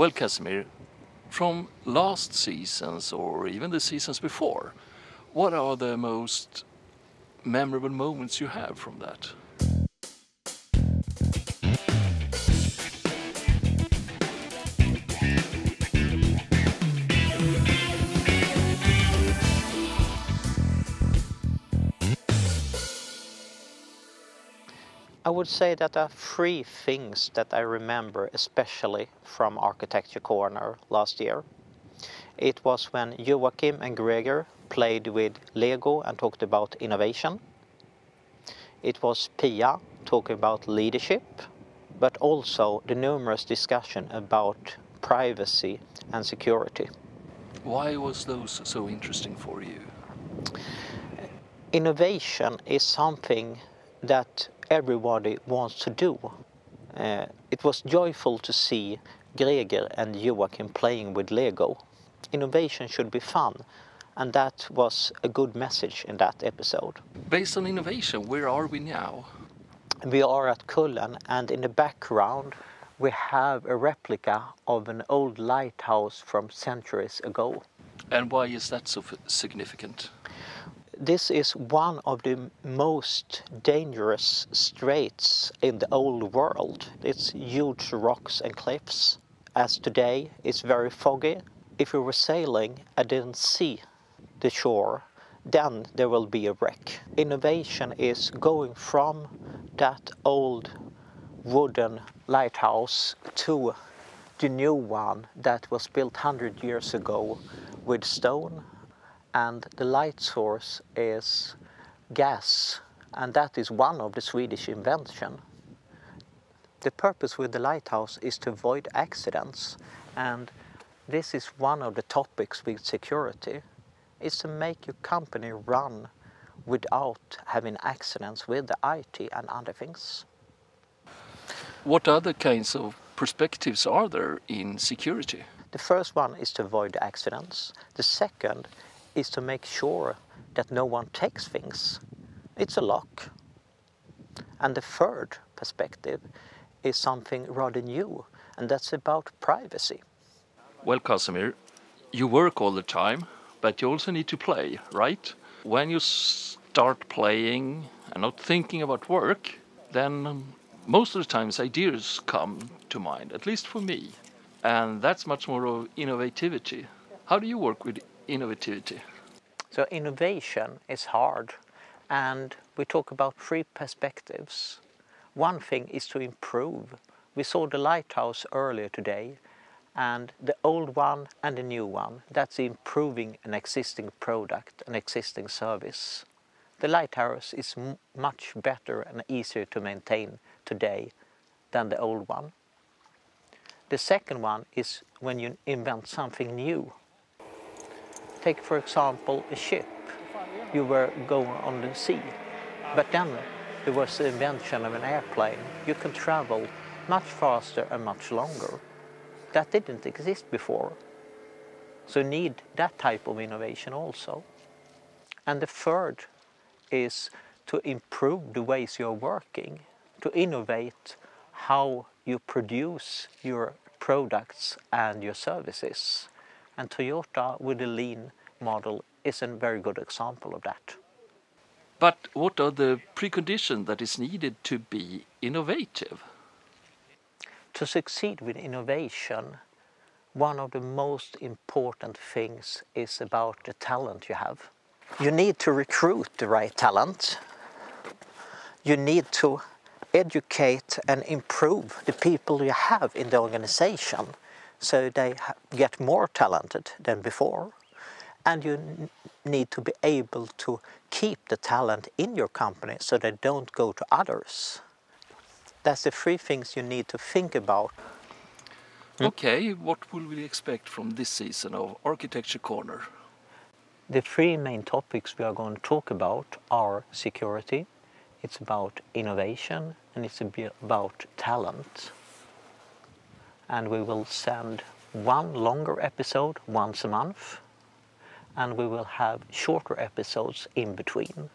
Well, Casimir, from last seasons or even the seasons before, what are the most memorable moments you have from that? I would say that there are three things that I remember especially from Architecture Corner last year. It was when Joachim and Gregor played with Lego and talked about innovation. It was Pia talking about leadership, but also the numerous discussion about privacy and security. Why was those so interesting for you? Innovation is something that everybody wants to do. Uh, it was joyful to see Gregor and Joachim playing with Lego. Innovation should be fun, and that was a good message in that episode. Based on innovation, where are we now? We are at Kullen, and in the background we have a replica of an old lighthouse from centuries ago. And why is that so significant? This is one of the most dangerous straits in the old world. It's huge rocks and cliffs. As today it's very foggy. If we were sailing and didn't see the shore, then there will be a wreck. Innovation is going from that old wooden lighthouse to the new one that was built 100 years ago with stone and the light source is gas and that is one of the Swedish invention. The purpose with the lighthouse is to avoid accidents and this is one of the topics with security is to make your company run without having accidents with the IT and other things. What other kinds of perspectives are there in security? The first one is to avoid accidents. The second is to make sure that no one takes things. It's a lock. And the third perspective is something rather new, and that's about privacy. Well, Casimir, you work all the time, but you also need to play, right? When you start playing and not thinking about work, then most of the times ideas come to mind, at least for me. And that's much more of innovativity. How do you work with innovativity? So innovation is hard and we talk about three perspectives. One thing is to improve. We saw the lighthouse earlier today and the old one and the new one, that's improving an existing product, an existing service. The lighthouse is much better and easier to maintain today than the old one. The second one is when you invent something new. Take for example a ship. You were going on the sea, but then there was the invention of an airplane. You can travel much faster and much longer. That didn't exist before. So you need that type of innovation also. And the third is to improve the ways you're working, to innovate how you produce your products and your services. And Toyota with the lean model is a very good example of that. But what are the preconditions that is needed to be innovative? To succeed with innovation, one of the most important things is about the talent you have. You need to recruit the right talent. You need to educate and improve the people you have in the organization so they get more talented than before. And you need to be able to keep the talent in your company so they don't go to others. That's the three things you need to think about. Hmm? Okay, what will we expect from this season of Architecture Corner? The three main topics we are going to talk about are security, it's about innovation, and it's about talent and we will send one longer episode once a month and we will have shorter episodes in between.